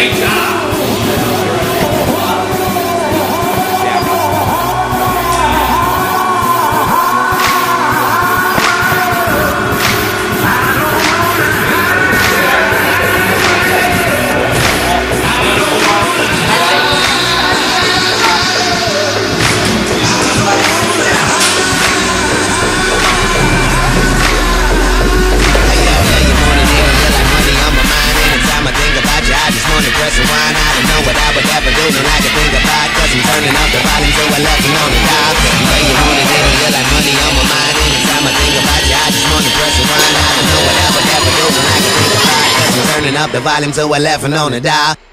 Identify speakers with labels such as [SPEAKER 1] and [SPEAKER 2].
[SPEAKER 1] preacher. Like I think about Cause I'm turning up the volume left it on the dial Yeah, you want it, baby, you're like money on my mind. Anytime I think about you, I just wanna press rewind. I don't know what I would do like I think about Cause I'm turning up the volume left it on the dial